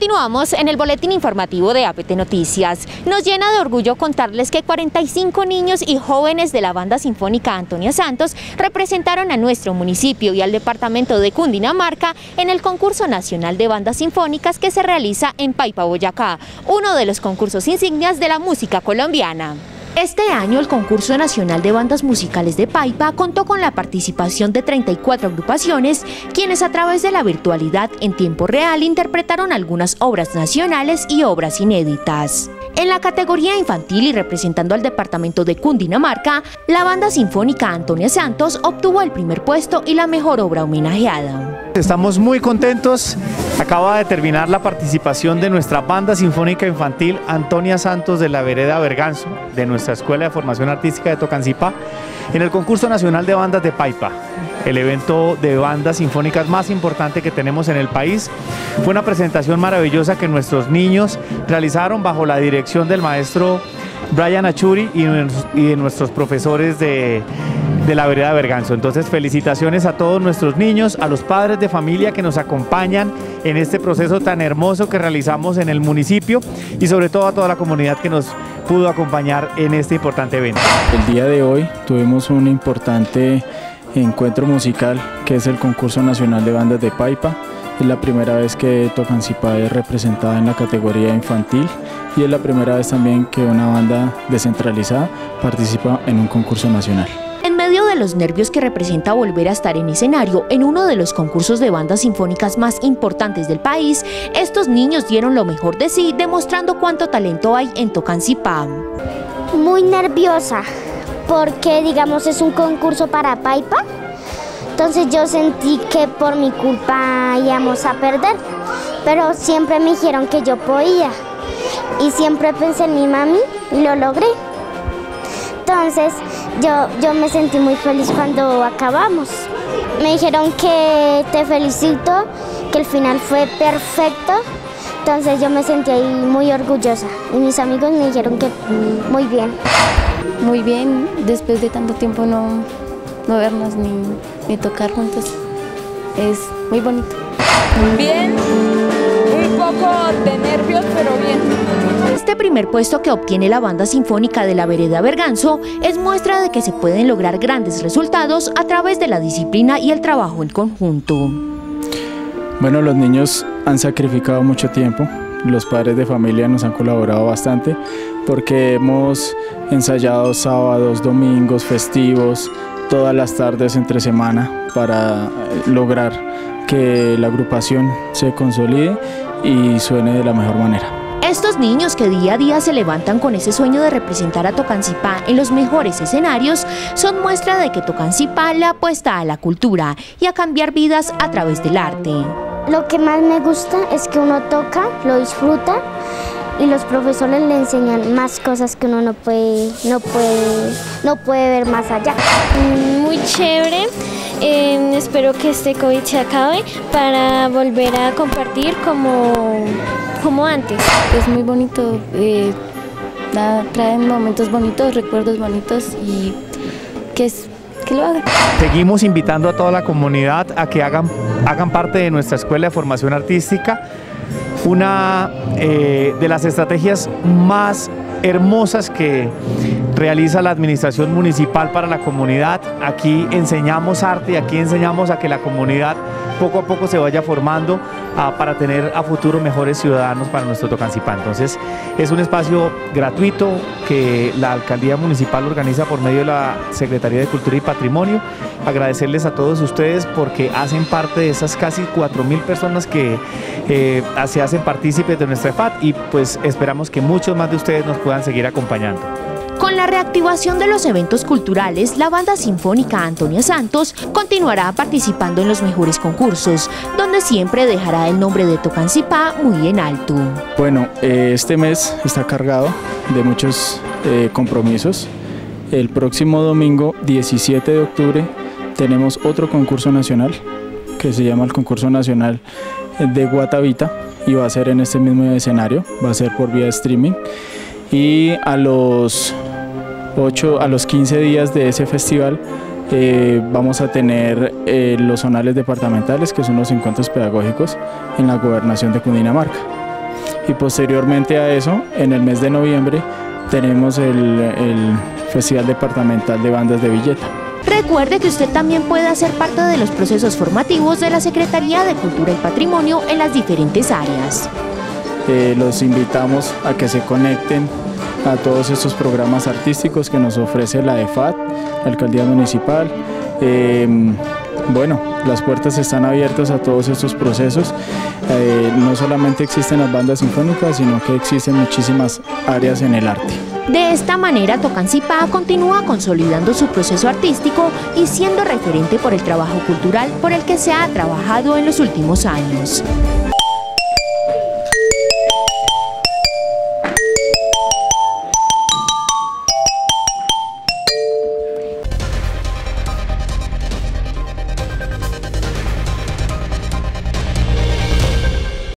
Continuamos en el boletín informativo de APT Noticias. Nos llena de orgullo contarles que 45 niños y jóvenes de la banda sinfónica Antonia Santos representaron a nuestro municipio y al departamento de Cundinamarca en el concurso nacional de bandas sinfónicas que se realiza en Paipa, Boyacá, uno de los concursos insignias de la música colombiana. Este año el concurso nacional de bandas musicales de Paipa contó con la participación de 34 agrupaciones, quienes a través de la virtualidad en tiempo real interpretaron algunas obras nacionales y obras inéditas. En la categoría infantil y representando al departamento de Cundinamarca, la banda sinfónica Antonia Santos obtuvo el primer puesto y la mejor obra homenajeada. Estamos muy contentos. Acaba de terminar la participación de nuestra banda sinfónica infantil Antonia Santos de la Vereda Berganzo, de nuestra Escuela de Formación Artística de Tocancipá, en el concurso nacional de bandas de Paipa el evento de bandas sinfónicas más importante que tenemos en el país. Fue una presentación maravillosa que nuestros niños realizaron bajo la dirección del maestro Brian Achuri y, de nuestros profesores de, de la vereda Berganzo. Entonces felicitaciones a todos nuestros niños, a los padres de familia que nos acompañan en este proceso tan hermoso que realizamos en el municipio y sobre todo a toda la comunidad que nos pudo acompañar en este importante evento. El día de hoy tuvimos un importante encuentro musical que es el concurso nacional de bandas de Paipa. Es la primera vez que Tocancipá es representada en la categoría infantil y es la primera vez también que una banda descentralizada participa en un concurso nacional. Medio de los nervios que representa volver a estar en escenario en uno de los concursos de bandas sinfónicas más importantes del país, estos niños dieron lo mejor de sí, demostrando cuánto talento hay en Tocancipá. Muy nerviosa, porque digamos es un concurso para Paipa. Entonces yo sentí que por mi culpa íbamos a perder, pero siempre me dijeron que yo podía y siempre pensé en mi mami y lo logré. Entonces yo, yo me sentí muy feliz cuando acabamos. Me dijeron que te felicito, que el final fue perfecto, entonces yo me sentí ahí muy orgullosa y mis amigos me dijeron que muy bien muy bien después de tanto tiempo no, no vernos ni, ni tocar juntos. Es muy bonito. Bien, un poco de nervios, pero bien. Este primer puesto que obtiene la banda sinfónica de la Vereda Berganzo es muestra de que se pueden lograr grandes resultados a través de la disciplina y el trabajo en conjunto. Bueno, los niños han sacrificado mucho tiempo, los padres de familia nos han colaborado bastante porque hemos ensayado sábados, domingos, festivos, todas las tardes entre semana para eh, lograr que la agrupación se consolide y suene de la mejor manera. Estos niños que día a día se levantan con ese sueño de representar a Tocancipá en los mejores escenarios son muestra de que Tocancipá le apuesta a la cultura y a cambiar vidas a través del arte. Lo que más me gusta es que uno toca, lo disfruta y los profesores le enseñan más cosas que uno no puede, no puede, no puede ver más allá. Muy chévere. Em, espero que este COVID se acabe para volver a compartir como, como antes. Es muy bonito, eh, traen momentos bonitos, recuerdos bonitos y que es que lo hagan. Seguimos invitando a toda la comunidad a que hagan, hagan parte de nuestra escuela de formación artística una eh, de las estrategias más hermosas que realiza la administración municipal para la comunidad. Aquí enseñamos arte y aquí enseñamos a que la comunidad poco a poco se vaya formando para tener a futuro mejores ciudadanos para nuestro Tocancipá. Entonces es un espacio gratuito que la alcaldía municipal organiza por medio de la Secretaría de Cultura y Patrimonio. Agradecerles a todos ustedes porque hacen parte de esas casi 4.000 personas que eh, se hacen partícipes de nuestra FAT y pues esperamos que muchos más de ustedes nos puedan seguir acompañando. Reactivación de los eventos culturales, la banda sinfónica Antonia Santos continuará participando en los mejores concursos, donde siempre dejará el nombre de Tocancipá muy en alto. Bueno, eh, este mes está cargado de muchos eh, compromisos. El próximo domingo, 17 de octubre, tenemos otro concurso nacional que se llama el concurso nacional de Guatavita y va a ser en este mismo escenario, va a ser por vía streaming. Y a los 8 a los 15 días de ese festival eh, vamos a tener eh, los zonales departamentales, que son los encuentros pedagógicos en la gobernación de Cundinamarca. y posteriormente a eso, en el mes de noviembre, tenemos el, el Festival Departamental de Bandas de Villeta. Recuerde que usted también puede hacer parte de los procesos formativos de la Secretaría de Cultura y Patrimonio en las diferentes áreas. Eh, los invitamos a que se conecten a todos estos programas artísticos que nos ofrece la EFAT, la Alcaldía Municipal. Eh, bueno, las puertas están abiertas a todos estos procesos. Eh, no solamente existen las bandas sinfónicas, sino que existen muchísimas áreas en el arte. De esta manera, Tocancipá continúa consolidando su proceso artístico y siendo referente por el trabajo cultural por el que se ha trabajado en los últimos años.